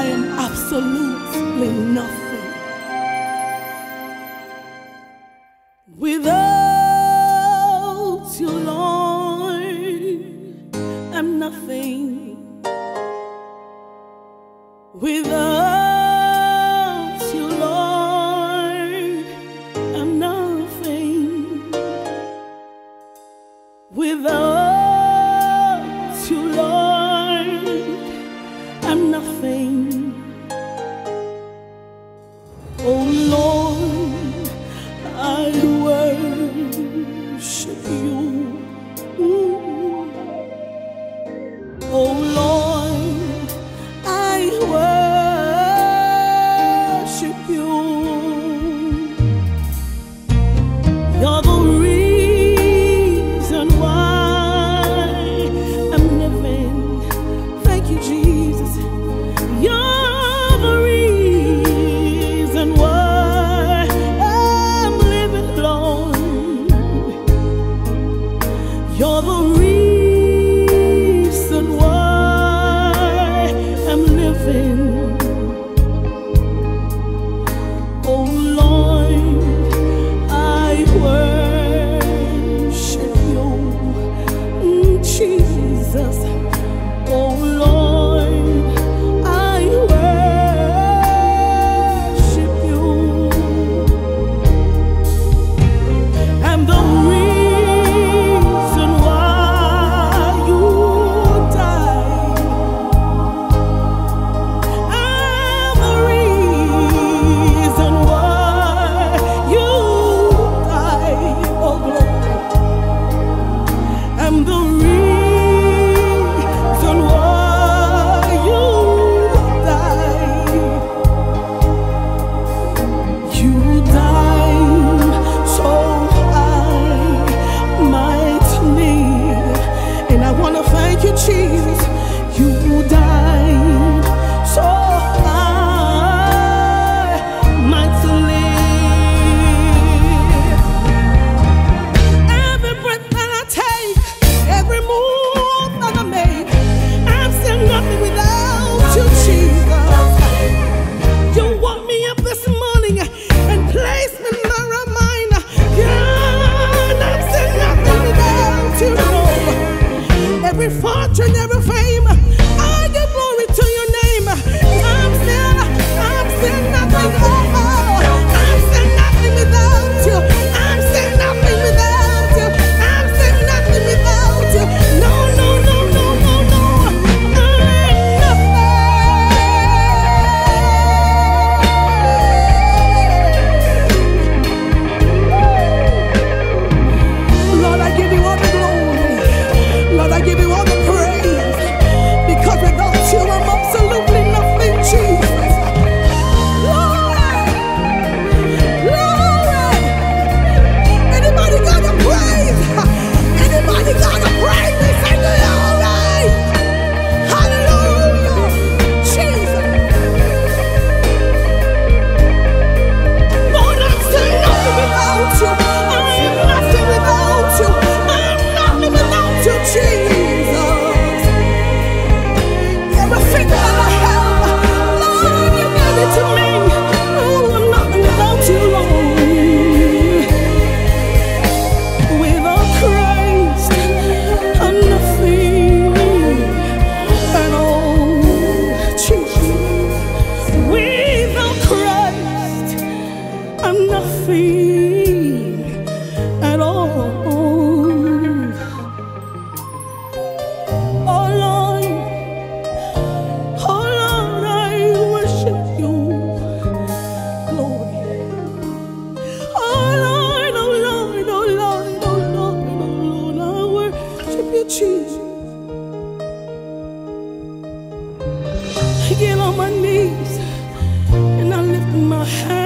I am absolutely nothing without you, Lord. I'm nothing without. I'm nothing. Oh Lord, I worship you. Ooh. Oh You're the reason. their feet at all. Oh Lord, oh Lord, I worship you, glory. Oh Lord, oh Lord, oh Lord, oh Lord, oh Lord, I worship you, I get on my knees and I lift my hands.